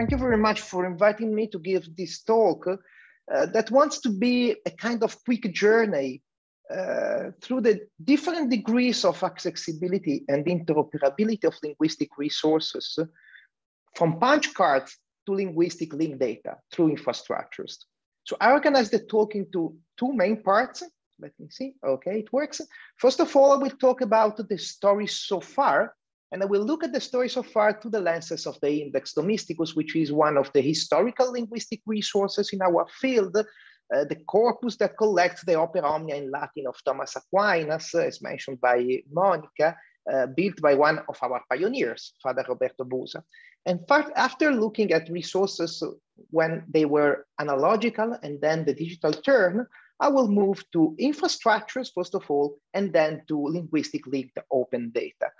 Thank you very much for inviting me to give this talk uh, that wants to be a kind of quick journey uh, through the different degrees of accessibility and interoperability of linguistic resources from punch cards to linguistic link data through infrastructures. So I organize the talk into two main parts. Let me see, okay, it works. First of all, I will talk about the story so far and I will look at the story so far through the lenses of the Index Thomisticus, which is one of the historical linguistic resources in our field, uh, the corpus that collects the Opera Omnia in Latin of Thomas Aquinas, as mentioned by Monica, uh, built by one of our pioneers, Father Roberto Busa. And after looking at resources when they were analogical and then the digital turn, I will move to infrastructures, first of all, and then to linguistic linked open data, uh,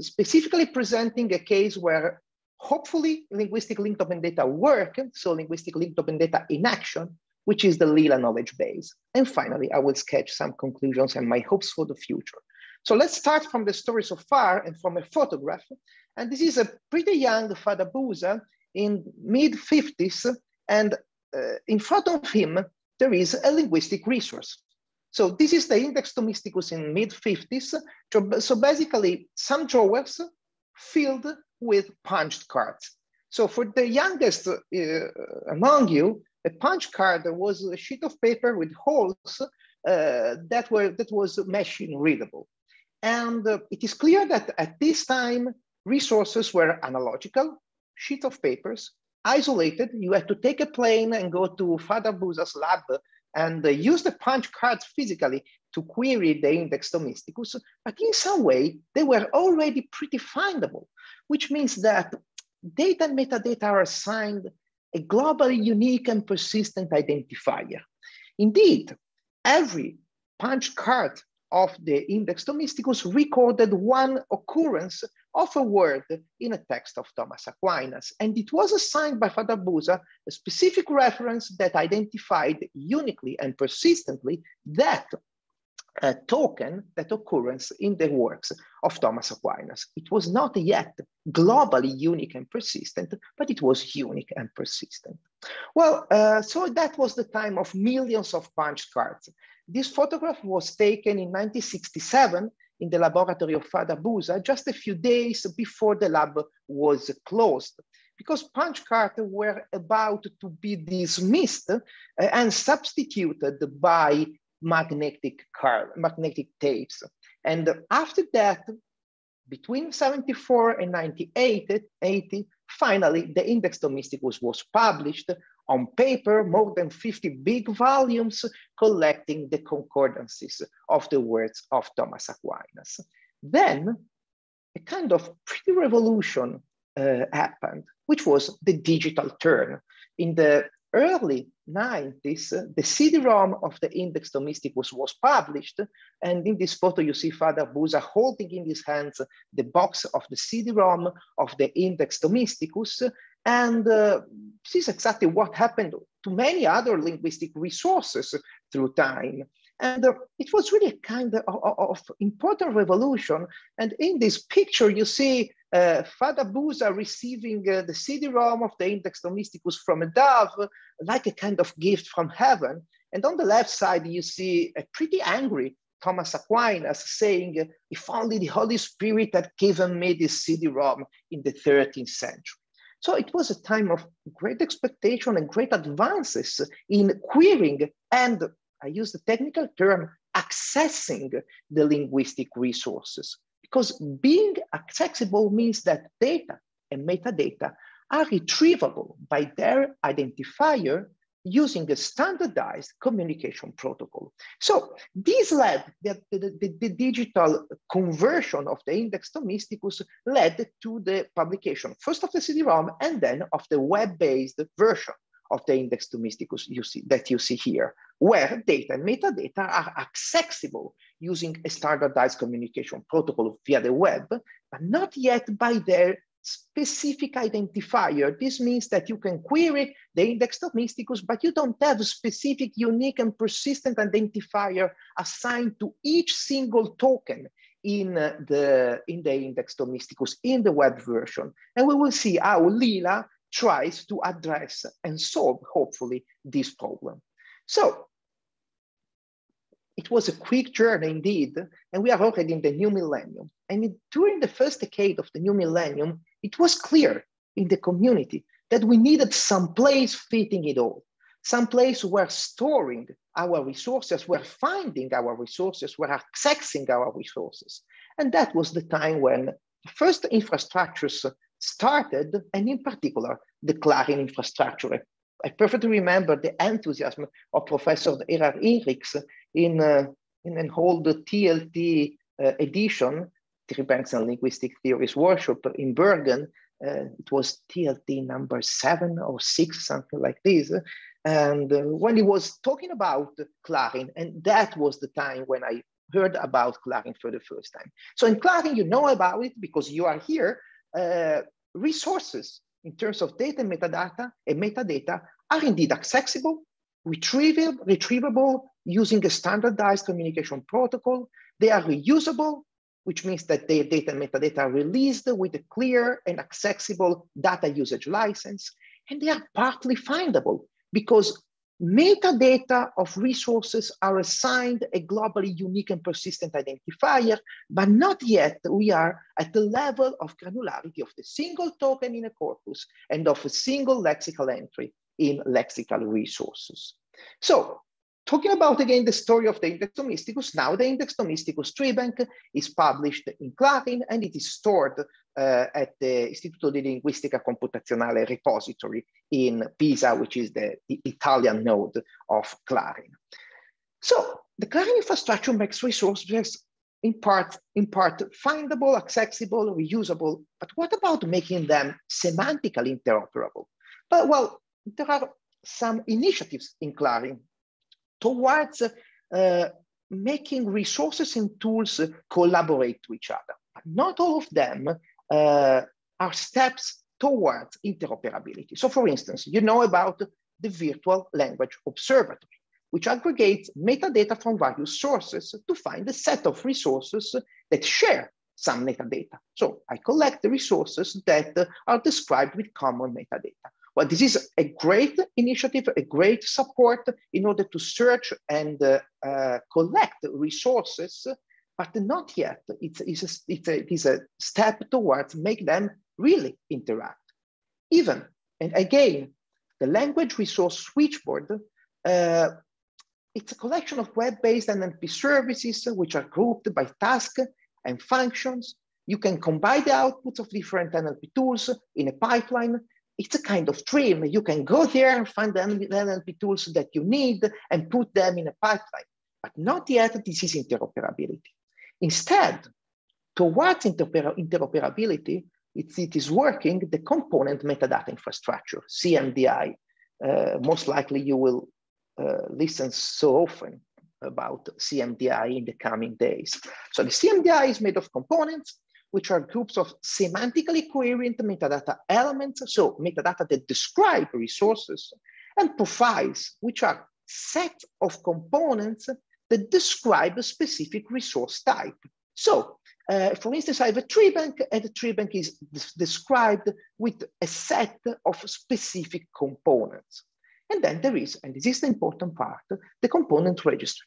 specifically presenting a case where hopefully linguistic linked open data work, so linguistic linked open data in action, which is the Lila knowledge base. And finally, I will sketch some conclusions and my hopes for the future. So let's start from the story so far and from a photograph. And this is a pretty young Father Busa in mid 50s. And uh, in front of him, there is a linguistic resource. So this is the Index Thomisticus in mid 50s. So basically some drawers filled with punched cards. So for the youngest uh, among you, a punch card was a sheet of paper with holes uh, that were that was machine readable. And uh, it is clear that at this time, resources were analogical, sheet of papers, isolated. You had to take a plane and go to Father Busa's lab and use the punch cards physically to query the index Thomisticus, but in some way they were already pretty findable, which means that data and metadata are assigned a globally unique and persistent identifier. Indeed, every punch card of the index Thomisticus recorded one occurrence of a word in a text of Thomas Aquinas. And it was assigned by Father Busa a specific reference that identified uniquely and persistently that uh, token, that occurrence in the works of Thomas Aquinas. It was not yet globally unique and persistent, but it was unique and persistent. Well, uh, so that was the time of millions of punch cards. This photograph was taken in 1967 in the laboratory of Father Busa just a few days before the lab was closed because punch cards were about to be dismissed uh, and substituted by magnetic card, magnetic tapes. And after that, between 74 and 98, 80, finally, the Index Thomisticus was published on paper, more than 50 big volumes collecting the concordances of the words of Thomas Aquinas. Then a kind of pre-revolution uh, happened, which was the digital turn. In the early 90s, the CD-ROM of the Index Thomisticus was published. And in this photo, you see Father Busa holding in his hands the box of the CD-ROM of the Index Thomisticus. And uh, this is exactly what happened to many other linguistic resources through time. And uh, it was really a kind of, of, important revolution. And in this picture, you see uh, Father Busa receiving uh, the CD-ROM of the Index Thomisticus from a dove, like a kind of gift from heaven. And on the left side, you see a pretty angry Thomas Aquinas saying, if only the Holy Spirit had given me this CD-ROM in the 13th century. So it was a time of great expectation and great advances in querying and, I use the technical term, accessing the linguistic resources. Because being accessible means that data and metadata are retrievable by their identifier using a standardized communication protocol. So this led, the, the, the, digital conversion of the Index Thomisticus led to the publication, first of the CD-ROM and then of the web-based version of the Index Thomisticus you see, that you see here, where data and metadata are accessible using a standardized communication protocol via the web, but not yet by their specific identifier. This means that you can query the index Thomisticus, but you don't have a specific, unique, and persistent identifier assigned to each single token in uh, the, in the index Thomisticus in the web version. And we will see how Lila tries to address and solve, hopefully, this problem. So it was a quick journey indeed, and we are already in the new millennium. And during the first decade of the new millennium, it was clear in the community that we needed some place fitting it all, some place where storing our resources, where finding our resources, where accessing our resources. And that was the time when the first infrastructures started, and in particular, the Clarin infrastructure. I perfectly remember the enthusiasm of Professor Erhard Hinrichs in, uh, in an old TLT uh, edition, Banks and Linguistic Theories Workshop in Bergen. Uh, it was TLT number seven or six, something like this. And uh, when he was talking about Clarin, and that was the time when I heard about Clarin for the first time. So in Clarin, you know about it because you are here. Uh, resources in terms of data and metadata and metadata are indeed accessible, retrievable, retrievable using a standardized communication protocol. They are reusable, which means that their data and metadata are released with a clear and accessible data usage license. And they are partly findable because metadata of resources are assigned a globally unique and persistent identifier, but not yet we are at the level of granularity of the single token in a corpus and of a single lexical entry in lexical resources. So talking about again the story of the Index Thomisticus, now the Index Thomisticus bank is published in Clarin and it is stored uh, at the Istituto di Linguistica Computazionale repository in Pisa, which is the, the Italian node of Clarin. So the Clarin infrastructure makes resources in part, in part findable, accessible, reusable, but what about making them semantically interoperable? But well, there are some initiatives in Clarin towards uh, making resources and tools collaborate to each other. But not all of them uh, are steps towards interoperability. So for instance, you know about the Virtual Language Observatory, which aggregates metadata from various sources to find a set of resources that share some metadata. So I collect the resources that are described with common metadata. Well, this is a great initiative, a great support in order to search and uh, uh, collect resources, but not yet. It's, it's, a, it's, a, it is a step towards make them really interact. Even, and again, the language resource switchboard, uh, it's a collection of web-based NLP services which are grouped by task and functions. You can combine the outputs of different NLP tools in a pipeline it's a kind of dream. You can go there and find the NLP tools that you need and put them in a pipeline, but not yet this is interoperability. Instead, towards interoper interoperability, it's, it is working the component metadata infrastructure, CMDI. Uh, most likely you will uh, listen so often about CMDI in the coming days. So the CMDI is made of components which are groups of semantically coherent metadata elements, so metadata that describe resources, and profiles, which are set of components that describe a specific resource type. So, uh, for instance, I have a tree bank, and the tree bank is described with a set of specific components. And then there is, and this is the important part, the component registry,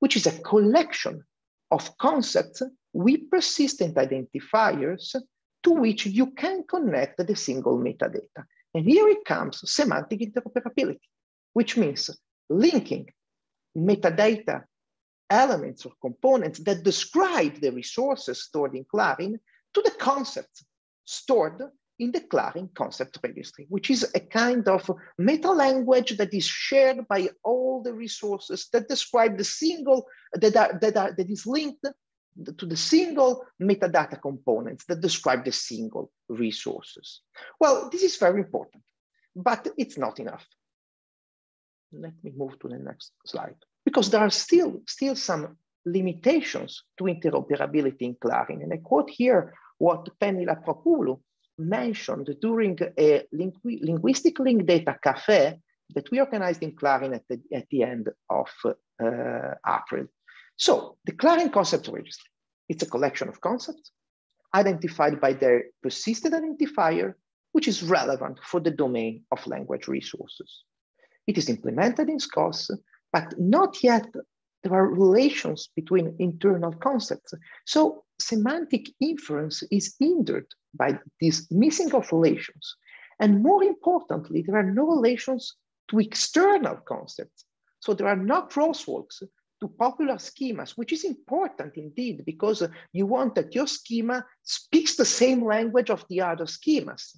which is a collection of concepts with persistent identifiers to which you can connect the single metadata. And here it comes semantic interoperability, which means linking metadata elements or components that describe the resources stored in Clarin to the concepts stored in the Clarin concept registry, which is a kind of meta language that is shared by all the resources that describe the single that, are, that, are, that is linked to the single metadata components that describe the single resources. Well, this is very important, but it's not enough. Let me move to the next slide. Because there are still, still some limitations to interoperability in Clarin. And I quote here what Penny Labropoulou mentioned during a lingu linguistic link data cafe that we organized in Clarin at the, at the end of uh, April. So the Clarin concept registry, it's a collection of concepts identified by their persistent identifier which is relevant for the domain of language resources. It is implemented in SKOS, but not yet there are relations between internal concepts. So semantic inference is hindered by this missing of relations. And more importantly, there are no relations to external concepts. So there are no crosswalks to popular schemas, which is important indeed, because you want that your schema speaks the same language of the other schemas.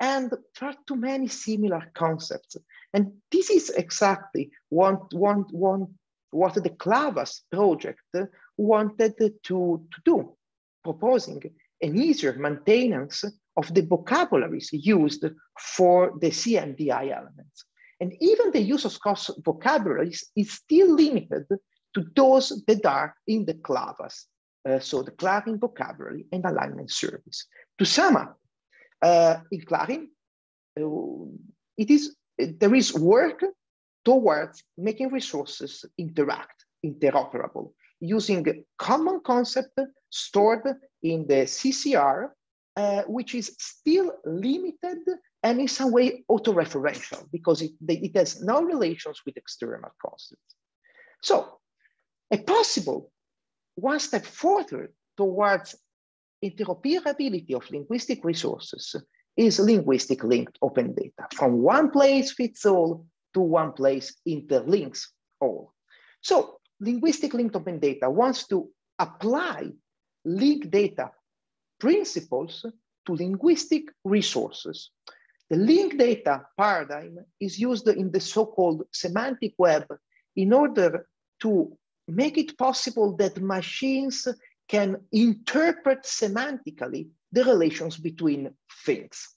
And there are too many similar concepts. And this is exactly what, what, the Clavas project wanted to, to do, proposing an easier maintenance of the vocabularies used for the CMDI elements. And even the use of vocabularies is still limited to those that are in the clavas. Uh, so the Clarin vocabulary and alignment service. To sum up, uh, in Clarin, uh, it is, there is work towards making resources interact, interoperable, using common concept stored in the CCR, uh, which is still limited and in some way autoreferential because it, it has no relations with external concepts. So a possible one step further towards interoperability of linguistic resources is linguistic linked open data. From one place fits all to one place interlinks all. So linguistic linked open data wants to apply linked data principles to linguistic resources. The linked data paradigm is used in the so-called semantic web in order to make it possible that machines can interpret semantically the relations between things.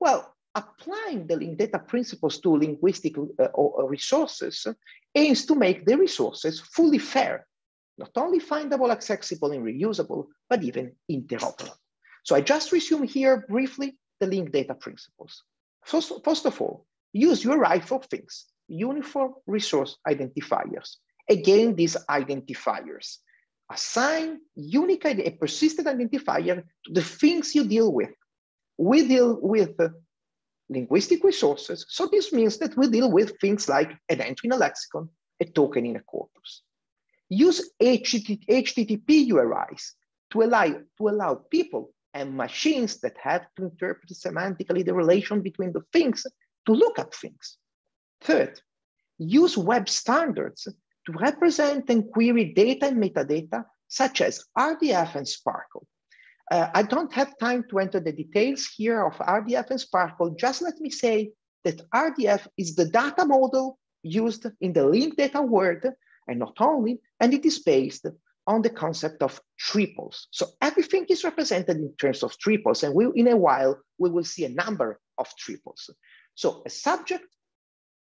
Well, applying the linked data principles to linguistic uh, resources aims to make the resources fully fair, not only findable, accessible, and reusable, but even interoperable. So I just resume here briefly the linked data principles. First, first of all, use your URI for things, uniform resource identifiers. Again, these identifiers. Assign unique, a persistent identifier to the things you deal with. We deal with uh, linguistic resources. So this means that we deal with things like an entry in a lexicon, a token in a corpus. Use HTTP URIs to allow, to allow people and machines that have to interpret semantically the relation between the things to look at things. Third, use web standards to represent and query data and metadata such as RDF and SPARQL. Uh, I don't have time to enter the details here of RDF and SPARQL. Just let me say that RDF is the data model used in the linked data world, and not only, and it is based on the concept of triples. So everything is represented in terms of triples, and we, in a while, we will see a number of triples. So a subject,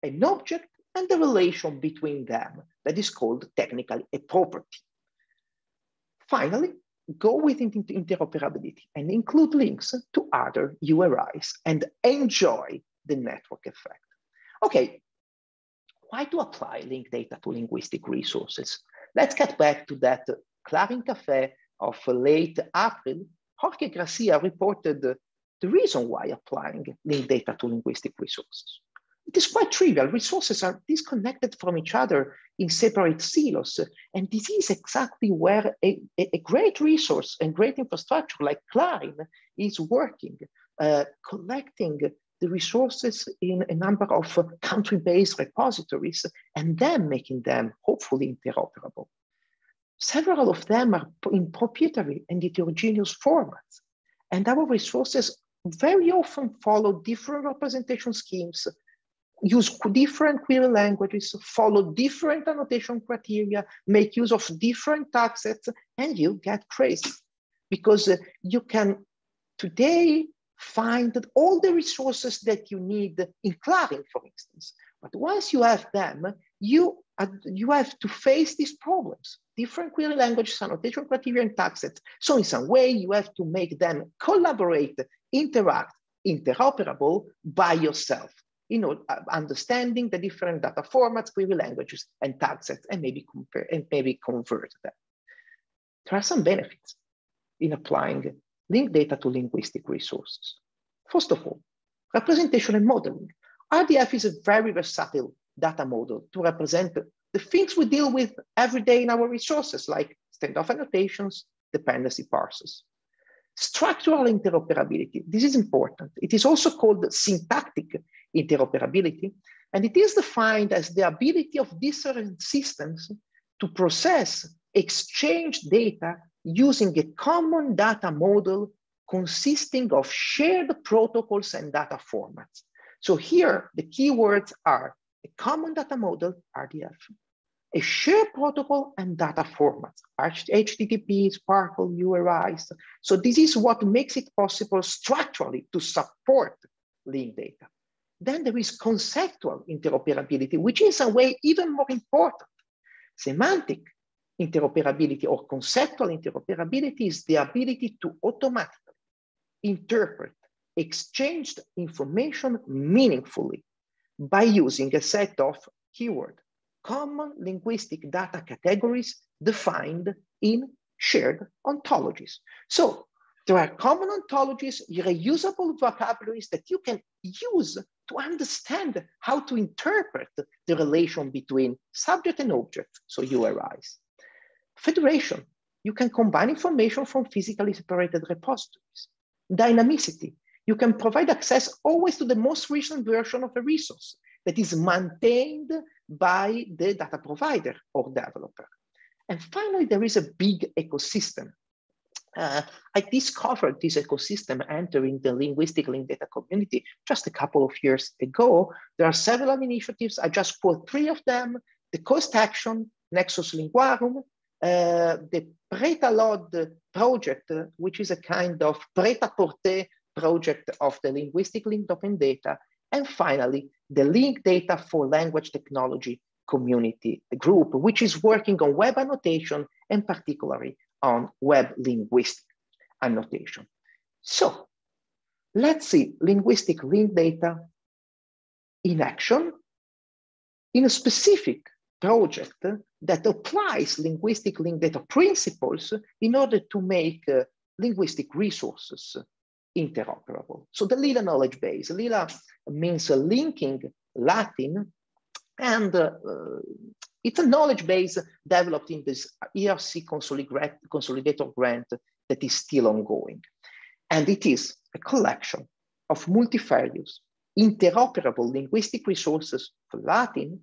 an object, and the relation between them that is called technically a property. Finally, go with interoperability and include links to other URIs and enjoy the network effect. Okay, why to apply linked data to linguistic resources? Let's get back to that Clarin Cafe of late April. Jorge Gracia reported the reason why applying linked data to linguistic resources. It is quite trivial. Resources are disconnected from each other in separate silos. And this is exactly where a, a great resource and great infrastructure like Clarin is working, uh, collecting the resources in a number of country-based repositories and then making them hopefully interoperable. Several of them are in proprietary and heterogeneous formats. And our resources very often follow different representation schemes use different query languages, follow different annotation criteria, make use of different tag sets, and you get crazy. Because uh, you can today find all the resources that you need in Clarin, for instance. But once you have them, you, you have to face these problems. Different query languages, annotation criteria, and tag sets. So in some way, you have to make them collaborate, interact, interoperable by yourself you know, uh, understanding the different data formats, query languages, and tag sets, and maybe compare and maybe convert them. There are some benefits in applying linked data to linguistic resources. First of all, representation and modeling. RDF is a very versatile data model to represent the things we deal with every day in our resources, like standoff annotations, dependency parses. Structural interoperability, this is important. It is also called syntactic interoperability, and it is defined as the ability of different systems to process, exchange data using a common data model consisting of shared protocols and data formats. So here, the keywords are a common data model, RDF, a shared protocol and data formats, HTTP, SPARQL, URIs. So this is what makes it possible structurally to support link data. Then there is conceptual interoperability, which is a way even more important. Semantic interoperability or conceptual interoperability is the ability to automatically interpret exchanged information meaningfully by using a set of keyword, common linguistic data categories defined in shared ontologies. So there are common ontologies, reusable vocabularies that you can use to understand how to interpret the relation between subject and object, so URIs. Federation, you can combine information from physically separated repositories. Dynamicity, you can provide access always to the most recent version of a resource that is maintained by the data provider or developer. And finally, there is a big ecosystem. Uh, I discovered this ecosystem entering the linguistic link data community just a couple of years ago. There are several initiatives. I just quote three of them. The COST Action, Nexus Linguarum, uh, the Prêt-à-LLOD project, uh, which is a kind of Prêt-à-Porter project of the linguistic linked open data, and finally, the link data for language technology community group, which is working on web annotation and particularly on web linguistic annotation. So let's see linguistic link data in action in a specific project that applies linguistic link data principles in order to make uh, linguistic resources interoperable. So the Lila knowledge base, Lila means linking Latin and uh, it's a knowledge base developed in this ERC consolidator grant that is still ongoing. And it is a collection of multifarious, interoperable linguistic resources for Latin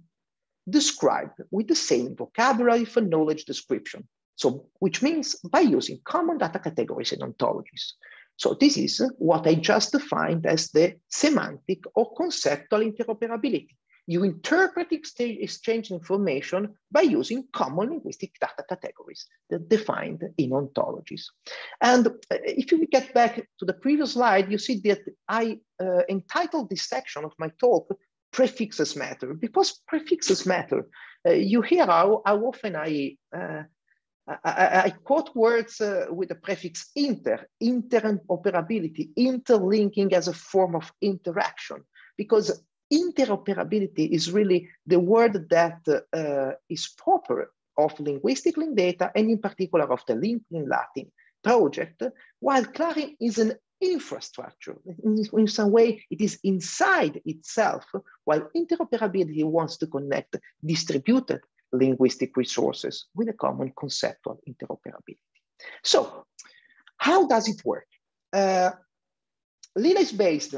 described with the same vocabulary for knowledge description. So, which means by using common data categories and ontologies. So this is what I just defined as the semantic or conceptual interoperability. You interpret exchange information by using common linguistic data categories that defined in ontologies. And uh, if you get back to the previous slide, you see that I uh, entitled this section of my talk prefixes matter because prefixes matter. Uh, you hear how, how often I uh, I, I, quote words uh, with the prefix inter, interoperability, interlinking as a form of interaction, because interoperability is really the word that uh, is proper of linguistic link data and in particular of the Link in Latin project, while Clarin is an infrastructure. In, some way, it is inside itself, while interoperability wants to connect distributed linguistic resources with a common conceptual interoperability. So how does it work? Uh, Lila is based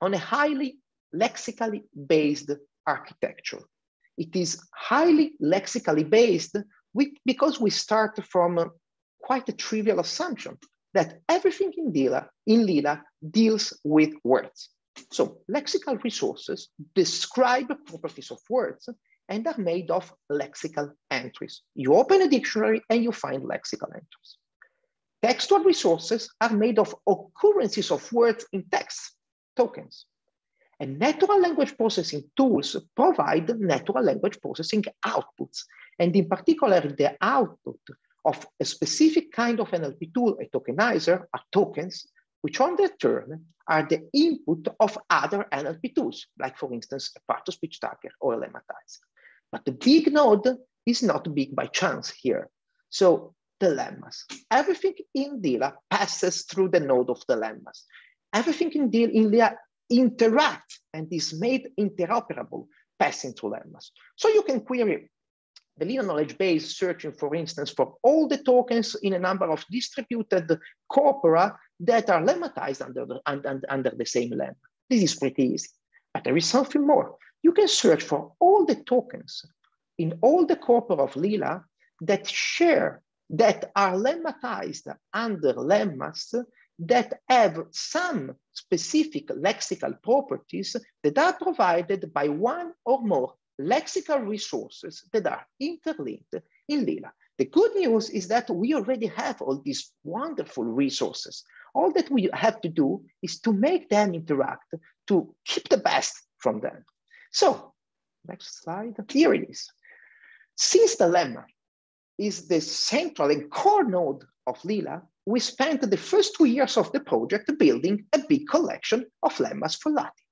on a highly lexically based architecture. It is highly lexically based with, because we start from a, quite a trivial assumption that everything in Lila, in Lila deals with words. So lexical resources describe properties of words and are made of lexical entries. You open a dictionary and you find lexical entries. Textual resources are made of occurrences of words in text, tokens. And natural language processing tools provide natural language processing outputs. And in particular, the output of a specific kind of NLP tool, a tokenizer, are tokens, which on their turn are the input of other NLP tools, like for instance, a part-to-speech tagger or a lemmatizer. But the big node is not big by chance here. So the lemmas, everything in Lila passes through the node of the lemmas. everything in, deal, in Lila interacts and is made interoperable passing through lemmas. So you can query the Lila knowledge base searching, for instance, for all the tokens in a number of distributed corpora that are lemmatized under the, under, under the same lemma. This is pretty easy. But there is something more. You can search for all the tokens in all the corpora of Lila that share, that are lemmatized under lemmas that have some specific lexical properties that are provided by one or more lexical resources that are interlinked in Lila. The good news is that we already have all these wonderful resources. All that we have to do is to make them interact, to keep the best from them. So, next slide, here it is. Since the lemma is the central and core node of Lila, we spent the first two years of the project building a big collection of lemmas for Latin.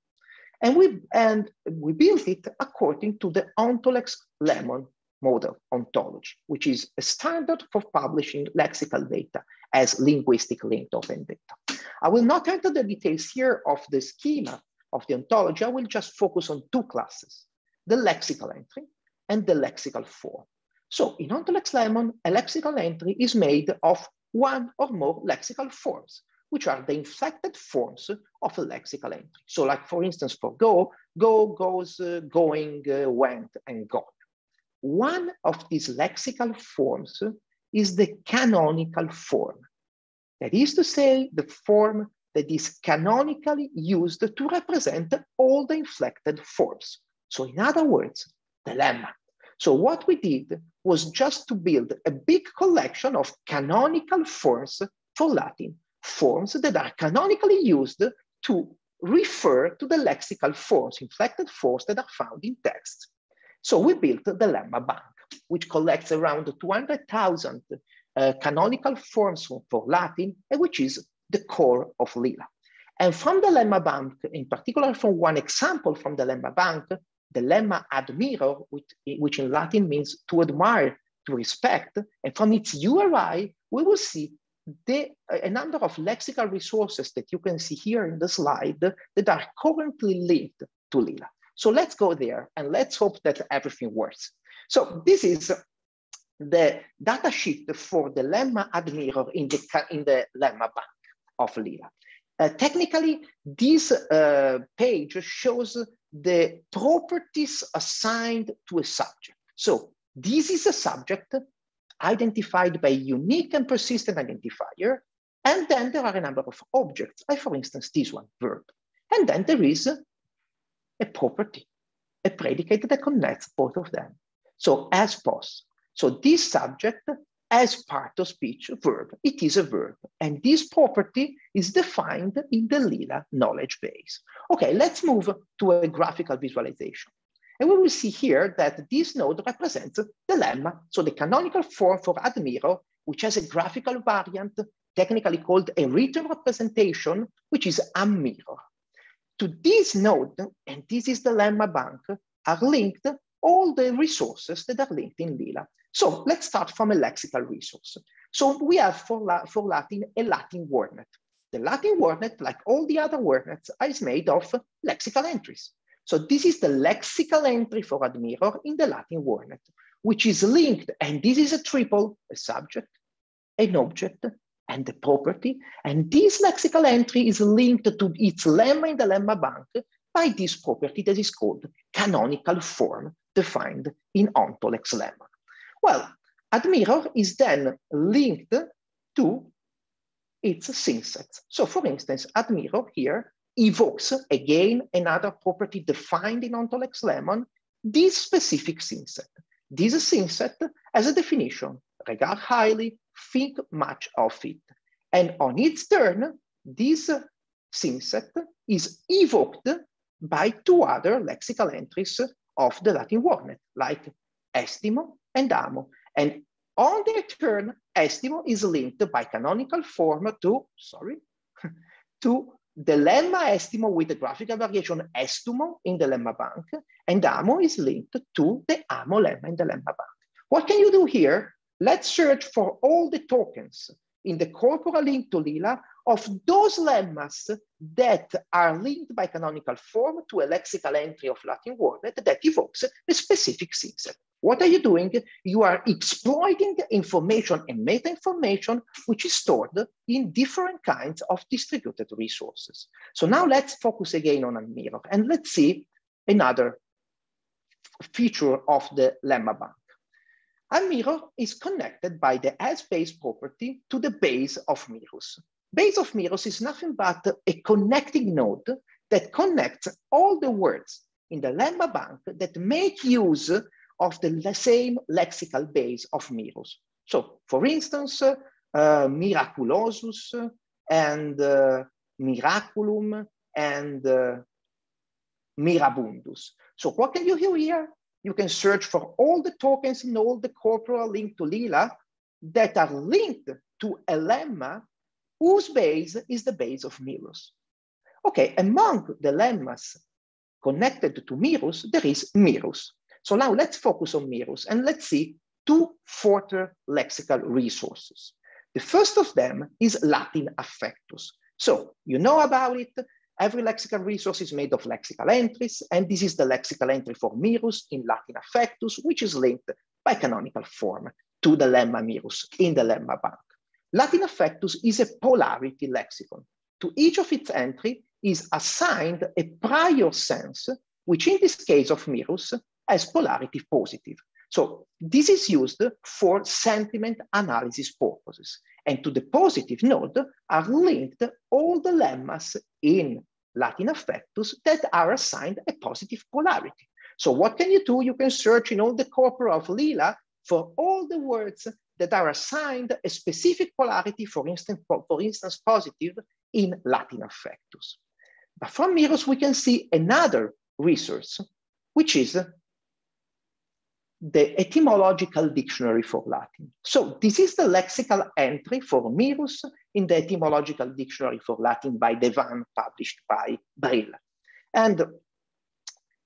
And we, and we built it according to the Ontolex Lemon model ontology, which is a standard for publishing lexical data as linguistic linked open data. I will not enter the details here of the schema of the ontology. I will just focus on two classes, the lexical entry and the lexical form. So in Ontolex Lemon, a lexical entry is made of one or more lexical forms, which are the inflected forms of a lexical entry. So like for instance, for go, go, goes, uh, going, uh, went, and gone. One of these lexical forms is the canonical form. That is to say, the form that is canonically used to represent all the inflected forms. So in other words, the lemma. So what we did was just to build a big collection of canonical forms for Latin, forms that are canonically used to refer to the lexical forms, inflected forms that are found in texts. So we built the Lemma Bank, which collects around 200,000 uh, canonical forms for Latin, and which is the core of Lila. And from the Lemma Bank, in particular from one example from the Lemma Bank, the lemma admiro, which, which in Latin means to admire, to respect, and from its URI, we will see the, a number of lexical resources that you can see here in the slide that are currently linked to Lila. So let's go there and let's hope that everything works. So this is the data sheet for the lemma admirer in the, in the lemma bank of Lila. Uh, technically, this uh, page shows the properties assigned to a subject. So this is a subject identified by a unique and persistent identifier. And then there are a number of objects, like for instance, this one, verb. And then there is a property, a predicate that connects both of them. So as pos. So this subject as part of speech verb, it is a verb. And this property is defined in the Lila knowledge base. Okay, let's move to a graphical visualization. And we will see here that this node represents the lemma, so the canonical form for Admiro, which has a graphical variant, technically called a written representation, which is Ammiro. To this node, and this is the lemma bank, are linked all the resources that are linked in Lila. So let's start from a lexical resource. So we have for, La for Latin a Latin wordnet. The Latin wordnet, like all the other wordnets, is made of lexical entries. So this is the lexical entry for Admirer in the Latin wordnet, which is linked, and this is a triple, a subject, an object, and a property. And this lexical entry is linked to its lemma in the lemma bank by this property that is called canonical form defined in Ontolex lemma. Well, Admirer is then linked to its synset. So for instance, Admirer here evokes again another property defined in Ontolex Lemon, this specific synset. This synset has a definition, regard highly, think much of it. And on its turn, this synset is evoked by two other lexical entries of the Latin wordnet, like estimo and amo. And on their turn, estimo is linked by canonical form to, sorry, to the lemma estimo with the graphical variation estumo in the lemma bank, and amo is linked to the amo lemma in the lemma bank. What can you do here? Let's search for all the tokens in the corpora linked to Lila of those lemmas that are linked by canonical form to a lexical entry of Latin word that evokes a specific synset. What are you doing? You are exploiting information and meta information which is stored in different kinds of distributed resources. So now let's focus again on Admiro and let's see another feature of the lemma bank. Admiro is connected by the as base property to the base of Mirus. Base of Mirus is nothing but a connecting node that connects all the words in the lemma bank that make use of the same lexical base of Mirus. So for instance, uh, miraculosus and uh, miraculum and uh, mirabundus. So what can you do here? You can search for all the tokens in all the corporal linked to Lila that are linked to a lemma whose base is the base of Mirus. Okay, among the lemmas connected to Mirus, there is Mirus. So now let's focus on Mirus and let's see two further lexical resources. The first of them is Latin affectus. So you know about it. Every lexical resource is made of lexical entries, and this is the lexical entry for Mirus in Latin affectus, which is linked by canonical form to the lemma Mirus in the lemma bank. Latin affectus is a polarity lexicon. To each of its entry is assigned a prior sense, which in this case of Mirus as polarity positive. So this is used for sentiment analysis purposes. And to the positive node are linked all the lemmas in Latin affectus that are assigned a positive polarity. So what can you do? You can search in all the corpora of Lila for all the words that are assigned a specific polarity, for instance, for instance, positive in Latin affectus. But from Mirus, we can see another resource, which is the etymological dictionary for Latin. So this is the lexical entry for Mirus in the etymological dictionary for Latin by de Vaan, published by Brill. And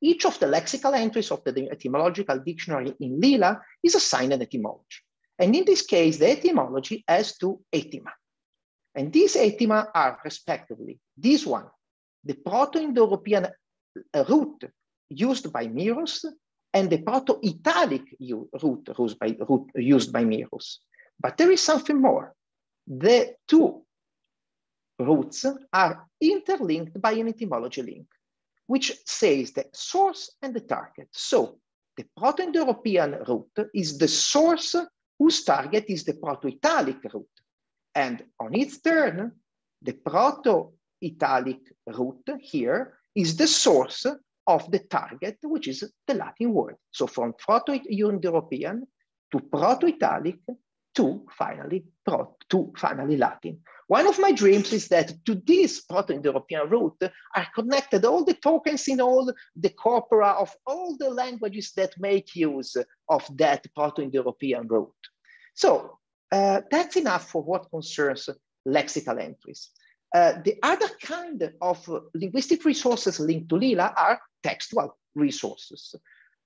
each of the lexical entries of the etymological dictionary in Lila is assigned an etymology. And in this case, the etymology has two etyma. And these etyma are respectively this one, the Proto-Indo-European root used by Mirus and the Proto-Italic root used by, root used by Mirus. But there is something more. The two roots are interlinked by an etymology link, which says the source and the target. So the Proto-Indo-European root is the source whose target is the Proto-Italic root. And on its turn, the Proto-Italic root here is the source of the target, which is the Latin word. So from Proto-Indo-European to Proto-Italic to finally, Pro to finally Latin. One of my dreams is that to this Proto-Indo-European root are connected all the tokens in all the corpora of all the languages that make use of that Proto-Indo-European root. So uh, that's enough for what concerns lexical entries. Uh, the other kind of linguistic resources linked to Lila are textual resources.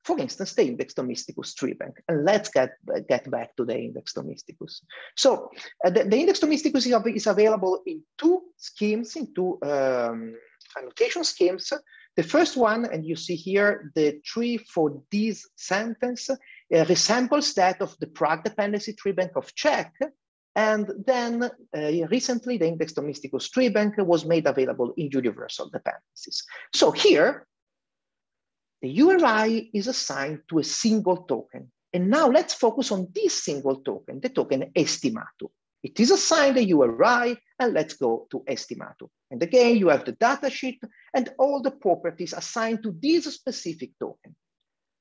For instance, the Index Thomisticus tree bank. And let's get, get back to the Index Thomisticus. So uh, the, the, Index Thomisticus is, is, available in two schemes, in two um, annotation schemes. The first one, and you see here, the tree for this sentence uh, resembles that of the Prague dependency tree bank of Czech, and then uh, recently, the Index Thomisticus tree bank was made available in universal dependencies. So here, the URI is assigned to a single token. And now let's focus on this single token, the token estimato. It is assigned a URI, and let's go to estimato. And again, you have the datasheet and all the properties assigned to this specific token.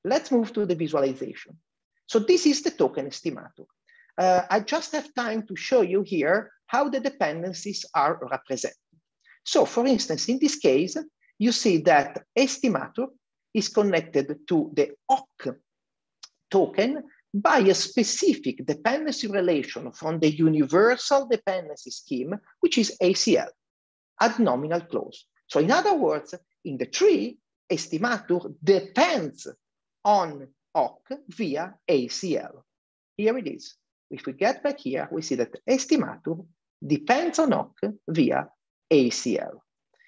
Let's move to the visualization. So this is the token estimato uh, I just have time to show you here how the dependencies are represented. So for instance, in this case, you see that estimator is connected to the OC token by a specific dependency relation from the universal dependency scheme, which is ACL, ad nominal clause. So in other words, in the tree, estimator depends on OC via ACL. Here it is. If we get back here, we see that estimator depends on OC via ACL.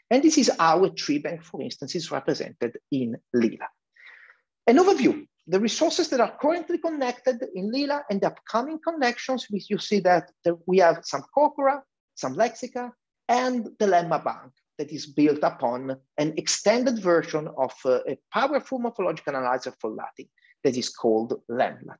And this is how a tree bank, for instance, is represented in Lila. An overview, the resources that are currently connected in Lila and the upcoming connections, you see that we have some corpora, some lexica, and the Lemma Bank that is built upon an extended version of uh, a powerful morphological analyzer for Latin that is called LEMLAT.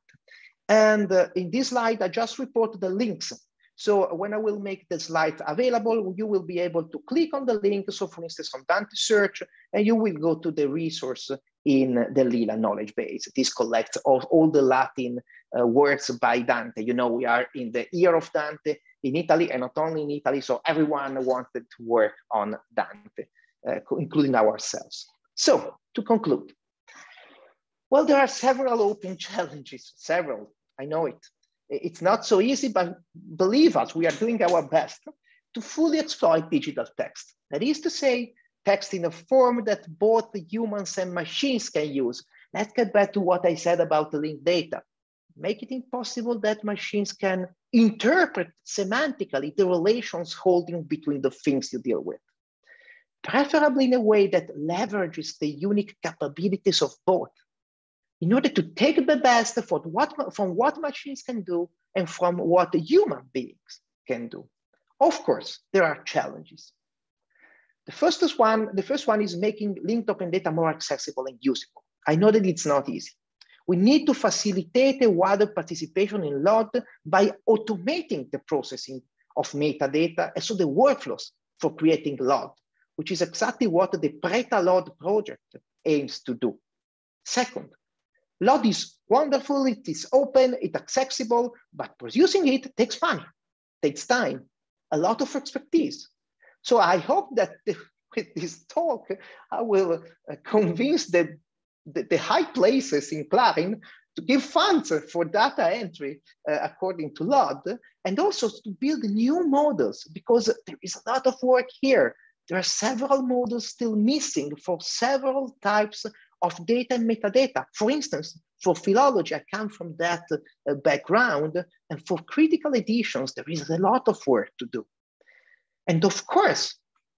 And uh, in this slide, I just report the links. So when I will make the slide available, you will be able to click on the link. So for instance, on Dante search, and you will go to the resource in the Lila knowledge base. This collects all, all the Latin uh, words by Dante. You know, we are in the year of Dante in Italy and not only in Italy. So everyone wanted to work on Dante, uh, including ourselves. So to conclude, well, there are several open challenges, several, I know it. It's not so easy, but believe us, we are doing our best to fully exploit digital text. That is to say, text in a form that both humans and machines can use. Let's get back to what I said about the linked data. Make it impossible that machines can interpret semantically the relations holding between the things you deal with, preferably in a way that leverages the unique capabilities of both in order to take the best for what, from what machines can do and from what human beings can do. Of course, there are challenges. The first one, the first one is making linked open data more accessible and usable. I know that it's not easy. We need to facilitate a wider participation in LOD by automating the processing of metadata and so the workflows for creating LOD, which is exactly what the Prêt-à-LLOD project aims to do. Second, LOD is wonderful, it is open, it's accessible, but producing it takes money, takes time, a lot of expertise. So I hope that with this talk, I will uh, convince the, the, the high places in Clarin to give funds for data entry uh, according to LOD, and also to build new models because there is a lot of work here. There are several models still missing for several types of data and metadata. For instance, for philology, I come from that uh, background, and for critical editions, there is a lot of work to do. And of course,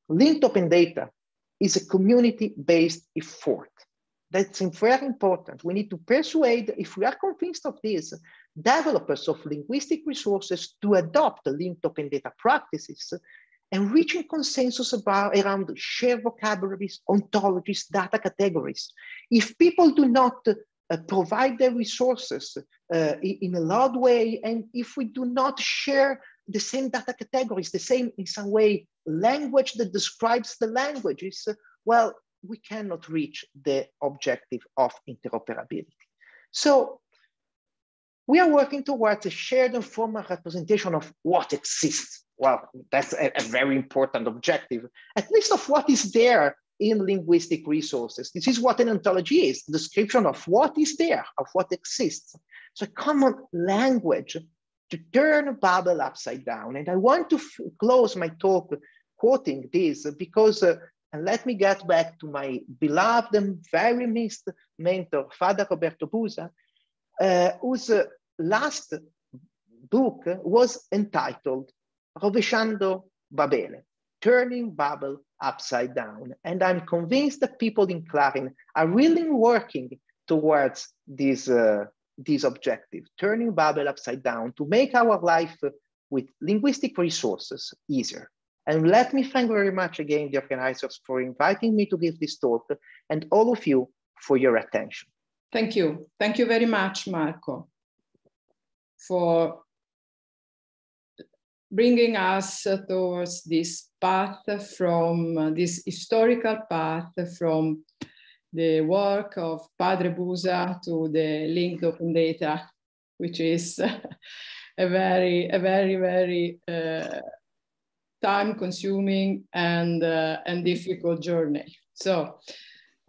linked open data is a community-based effort. That's very important. We need to persuade, if we are convinced of this, developers of linguistic resources to adopt linked open data practices and reaching consensus about around shared vocabularies, ontologies, data categories. If people do not uh, provide their resources uh, in a loud way, and if we do not share the same data categories, the same, in some way, language that describes the languages, well, we cannot reach the objective of interoperability. So we are working towards a shared and formal representation of what exists well, that's a, a, very important objective, at least of what is there in linguistic resources. This is what an ontology is, description of what is there, of what exists. So a common language to turn Babel upside down. And I want to close my talk quoting this because, uh, and let me get back to my beloved and very missed mentor, Father Roberto Busa, uh, whose uh, last book was entitled rovesciando Babele, turning Babel upside down. And I'm convinced that people in Clarin are really working towards this, uh, this objective, turning Babel upside down to make our life with linguistic resources easier. And let me thank very much again the organizers for inviting me to give this talk and all of you for your attention. Thank you. Thank you very much, Marco, for bringing us towards this path from uh, this historical path from the work of Padre Busa to the linked open data, which is a very, a very, very uh, time consuming and, uh, and difficult journey. So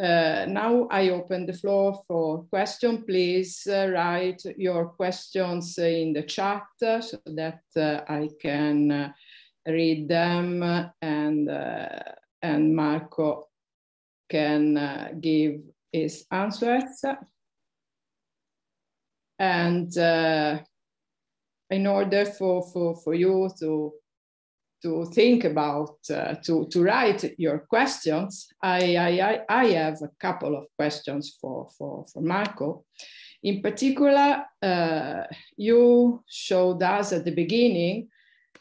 uh, now I open the floor for question. Please uh, write your questions in the chat so that uh, I can uh, read them and, uh, and Marco can uh, give his answers. And in order for, for, for you to to think about, uh, to, to write your questions, I, I, I have a couple of questions for, for, for Marco. In particular, uh, you showed us at the beginning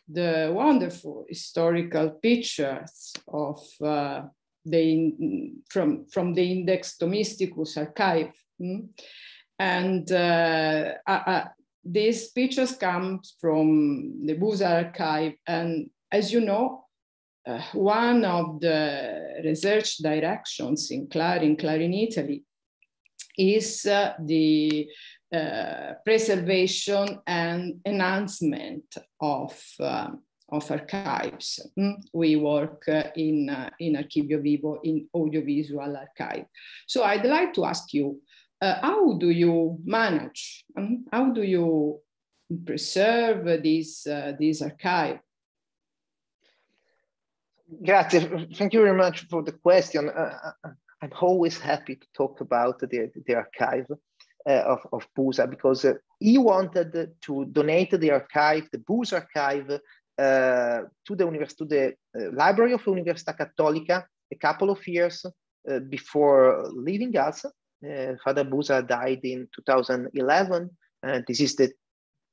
the wonderful historical pictures of uh, the from from the Index Thomisticus archive, mm? and uh, these pictures come from the Busa archive, and as you know, uh, one of the research directions in CLAR, in CLARIN Italy, is uh, the uh, preservation and enhancement of, uh, of archives. Mm? We work uh, in, uh, in Archivio Vivo in audiovisual archive. So I'd like to ask you, how do you manage, um, how do you preserve this, this archive? Grazie. Thank you very much for the question. Uh, uh I'm always happy to talk about the, the archive uh, of, of Busa because uh, he wanted to donate the archive, the Busa archive, uh, to the, univers to the uh, Library of Università Cattolica a couple of years before leaving us. Father Busa died in 2011. and this is the,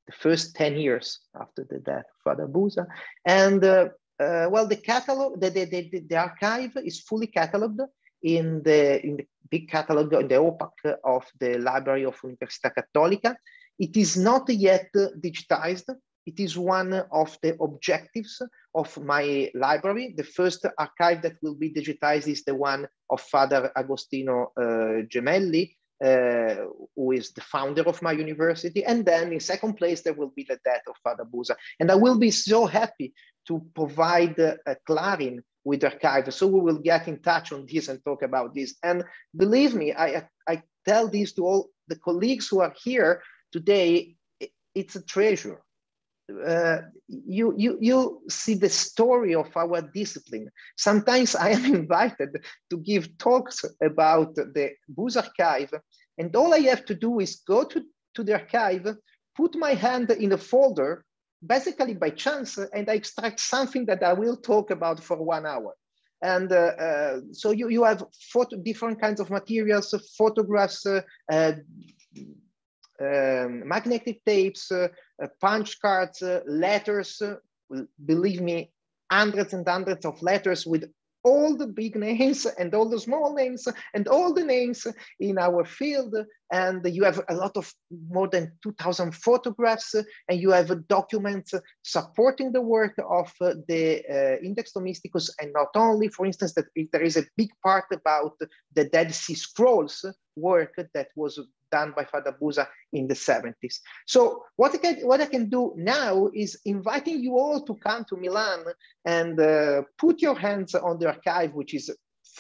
the first 10 years after the death of Father Busa. And well, the catalog, the, the, the, the, archive is fully cataloged in the, in the big catalog, in the OPAC of the Library of Università Cattolica. It is not yet digitized. It is one of the objectives of my library. The first archive that will be digitized is the one of Father Agostino uh, Gemelli, uh, who is the founder of my university. And then in second place, there will be the death of Father Busa. And I will be so happy to provide uh, Clarin with archive. So we will get in touch on this and talk about this. And believe me, I, I tell this to all the colleagues who are here today, it's a treasure. You, you, you see the story of our discipline. Sometimes I am invited to give talks about the Busa archive, and all I have to do is go to, to the archive, put my hand in a folder, basically by chance, and I extract something that I will talk about for one hour. And uh, uh, so you, you have different kinds of materials, photographs, uh, uh um, magnetic tapes, uh, uh, punch cards, letters, believe me, hundreds and hundreds of letters with all the big names and all the small names and all the names in our field. And you have a lot of more than 2000 photographs and you have documents supporting the work of the uh, Index Thomisticus and not only, for instance, that there is a big part about the Dead Sea Scrolls work that was done by Father Busa in the 70s. So what I, can, what I can do now is inviting you all to come to Milan and uh, put your hands on the archive, which is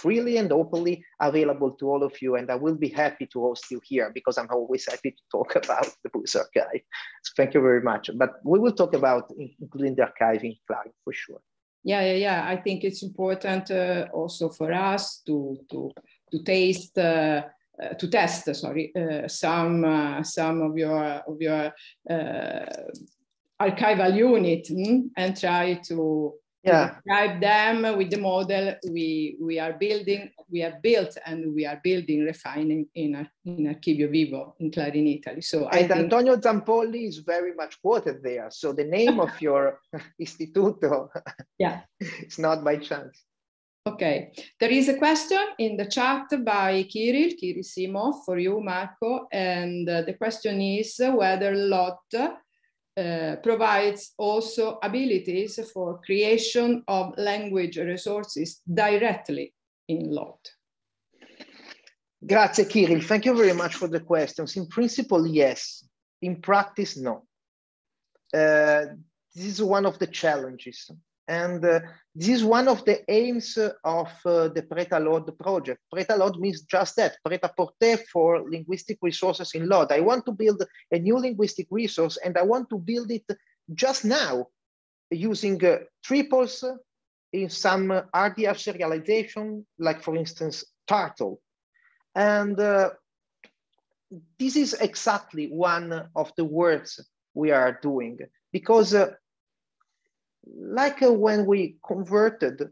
freely and openly available to all of you. And I will be happy to host you here because I'm always happy to talk about the Busa archive. So thank you very much. But we will talk about including the archiving in Clarin for sure. Yeah, yeah, yeah. I think it's important uh, also for us to to to taste uh, uh, to test, sorry, uh, some uh, some of your of your archival unit mm, and try to yeah. describe them with the model we we are building, we have built, and we are building, refining in in Archivio Vivo in Clarin, Italy. So and think, Antonio Zampolli is very much quoted there. So the name of your istituto, yeah, it's not by chance. Okay, there is a question in the chat by Kirill, Simov, for you, Marco, and uh, the question is whether LOD uh, provides also abilities for creation of language resources directly in LOD. Grazie, Kirill. Thank you very much for the questions. In principle, yes. In practice, no. Uh, this is one of the challenges. And uh, this is one of the aims of uh, the Prêt-à-LLOD project. Prêt-à-LLOD means just that, Prêt-à-porter for linguistic resources in LOD. I want to build a new linguistic resource and I want to build it just now using uh, triples in some RDF serialization, like for instance, Turtle. And uh, this is exactly one of the words we are doing. Because uh, like uh, when we converted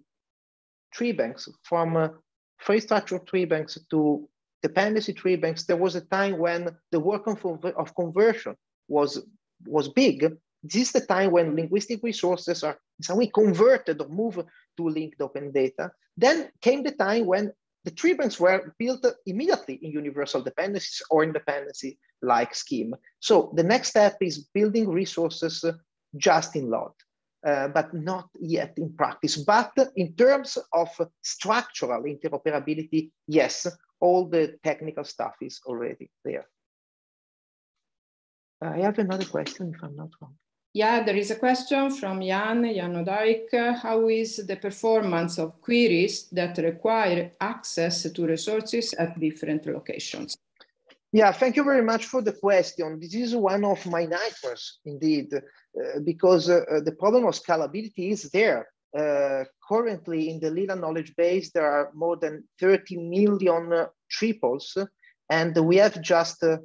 tree banks from uh, phrase structure tree banks to dependency tree banks, there was a time when the work of, conversion was, was big. This is the time when linguistic resources are some way converted or moved to linked open data. Then came the time when the tree banks were built immediately in universal dependencies or in dependency like scheme. So the next step is building resources just in LOD. Uh, but not yet in practice. But in terms of structural interoperability, yes, all the technical stuff is already there. I have another question if I'm not wrong. Yeah, there is a question from Jan Janodijk. How is the performance of queries that require access to resources at different locations? Yeah, thank you very much for the question. This is one of my nightmares, indeed, uh, because uh, uh, the problem of scalability is there. Uh, currently, in the Lila knowledge base, there are more than 30 million uh, triples, and we have just uh,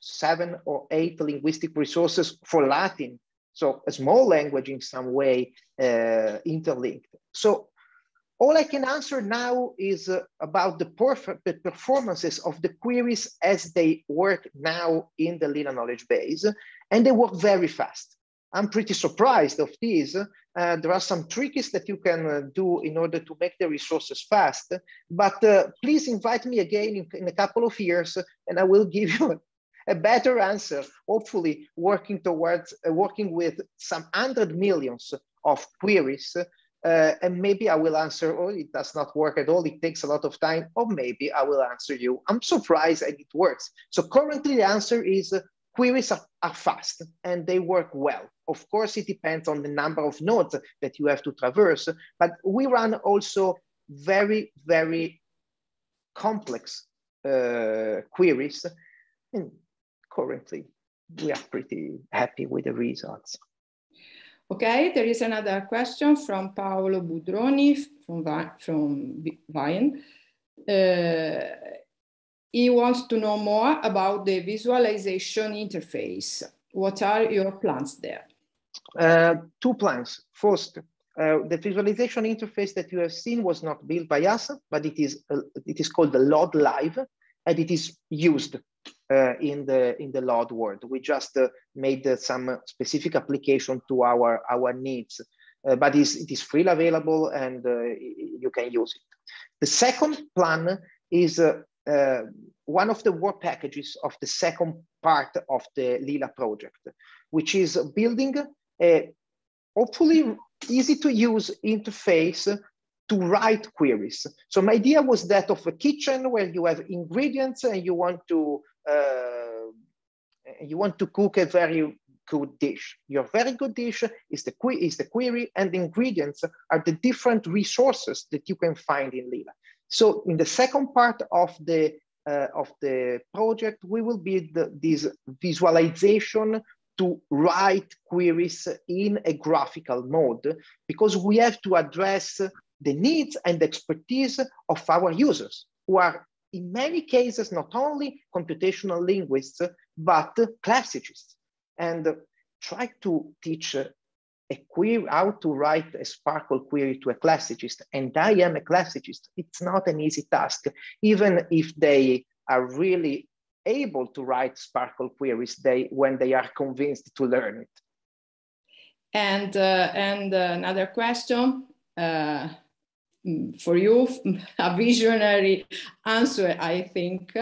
seven or eight linguistic resources for Latin. So a small language in some way interlinked. So all I can answer now is uh, about the, the, performances of the queries as they work now in the Lila knowledge base, and they work very fast. I'm pretty surprised of this. Uh, there are some tricks that you can uh, do in order to make the resources fast, but uh, please invite me again in, in, a couple of years and I will give you a better answer, hopefully working towards, uh, working with some hundred millions of queries uh, and maybe I will answer, oh, it does not work at all. It takes a lot of time. Or maybe I will answer you. I'm surprised and it works. So currently the answer is uh, queries are, are, fast and they work well. Of course, it depends on the number of nodes that you have to traverse, but we run also very, very complex uh, queries. And currently, we are pretty happy with the results. Okay, there is another question from Paolo Budroni from, from Vine. Uh, he wants to know more about the visualization interface. What are your plans there? Uh, two plans. First, uh, the visualization interface that you have seen was not built by us, but it is, uh, it is called the LodLive, and it is used in the in the LOD world. We just uh, made uh, some specific application to our our needs, uh, but it is freely available and uh, you can use it. The second plan is uh, one of the work packages of the second part of the Lila project, which is building a hopefully easy to use interface to write queries. So my idea was that of a kitchen where you have ingredients and you want to uh, you want to cook a very good dish. Your very good dish is the, is the query and the ingredients are the different resources that you can find in Lila. So in the second part of the, uh, of the project, we will build this visualization to write queries in a graphical mode because we have to address the needs and expertise of our users who are in many cases, not only computational linguists, but classicists. And try to teach a query, how to write a SPARQL query to a classicist. And I am a classicist. It's not an easy task, even if they are really able to write SPARQL queries they, when they are convinced to learn it. And, uh, and uh, another question, uh, for you a visionary answer, I think.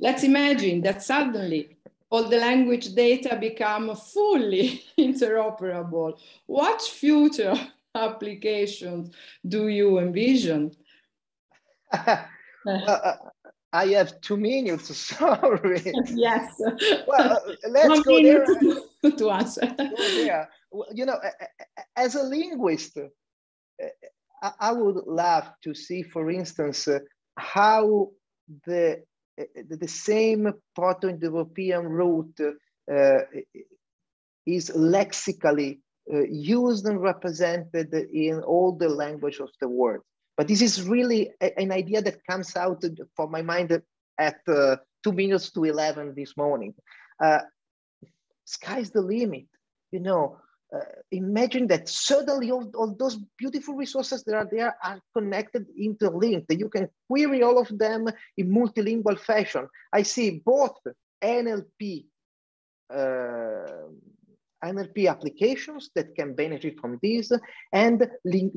Let's imagine that suddenly all the language data become fully interoperable. What future applications do you envision? well, uh, I have two minutes, sorry. yes. Well, let's One go there. to answer. Yeah, you know, as a linguist, I would love to see, for instance, uh, how the, uh, the same Proto-Indo-European root uh, is lexically uh, used and represented in all the language of the world. But this is really a, an idea that comes out from my mind at uh, two minutes to 11 this morning. Uh, sky's the limit. You know, uh, imagine that suddenly all, all those beautiful resources that are there are connected, interlinked. That you can query all of them in multilingual fashion. I see both NLP, uh, NLP applications that can benefit from this and the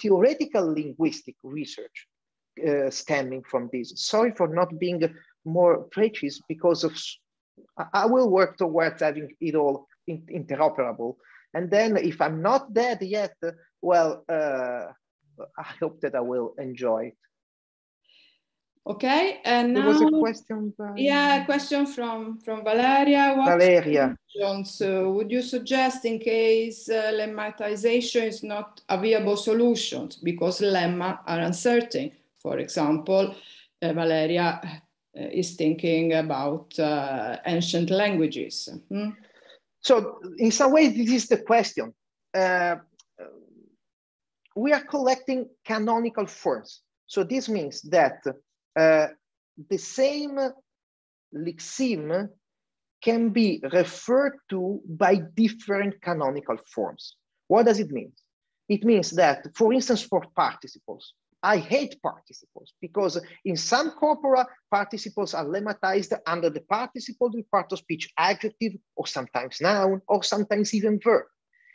theoretical linguistic research uh, stemming from this. Sorry for not being more precise because of, I will work towards having it all interoperable and then if I'm not dead yet, well, uh, I hope that I will enjoy it. Okay, and now, there was a question. By... Yeah, a question from from Valeria. What Valeria. So, would you suggest, in case uh, lemmatization is not a viable solution because lemma are uncertain? For example, uh, Valeria uh, is thinking about uh, ancient languages. Hmm? So in some ways, this is the question. Uh, we are collecting canonical forms. So this means that uh, the same lexeme can be referred to by different canonical forms. What does it mean? It means that, for instance, for participles, I hate participles because in some corpora, participles are lemmatized under the participle with part of speech adjective or sometimes noun or sometimes even verb.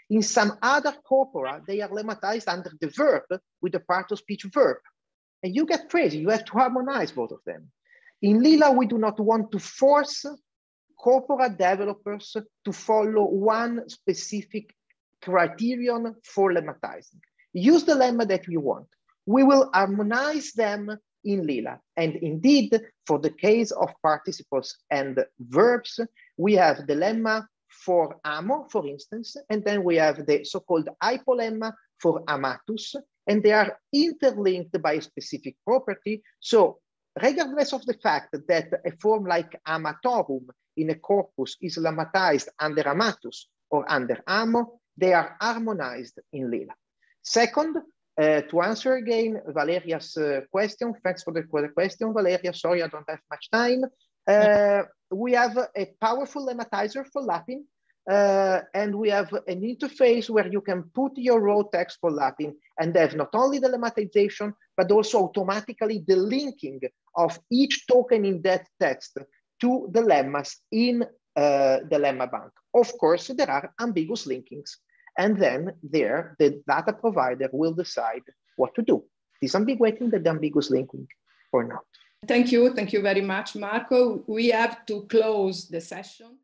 In some other corpora, they are lemmatized under the verb with the part of speech verb. And you get crazy, you have to harmonize both of them. In Lila, we do not want to force corpora developers to follow one specific criterion for lemmatizing. Use the lemma that we want we will harmonize them in Lila. And indeed, for the case of participles and verbs, we have the lemma for amo, for instance, and then we have the so-called hypolemma for amatus, and they are interlinked by a specific property. So regardless of the fact that a form like amatorum in a corpus is lemmatized under amatus or under amo, they are harmonized in Lila. Second, uh, to answer again Valeria's uh, question, thanks for the, question, Valeria. Sorry, I don't have much time. Uh, we have a powerful lemmatizer for Latin, uh, and we have an interface where you can put your raw text for Latin and have not only the lemmatization, but also automatically the linking of each token in that text to the lemmas in uh, the lemma bank. Of course, there are ambiguous linkings. And then there, the data provider will decide what to do. Disambiguating the ambiguous linking or not. Thank you. Thank you very much, Marco. We have to close the session.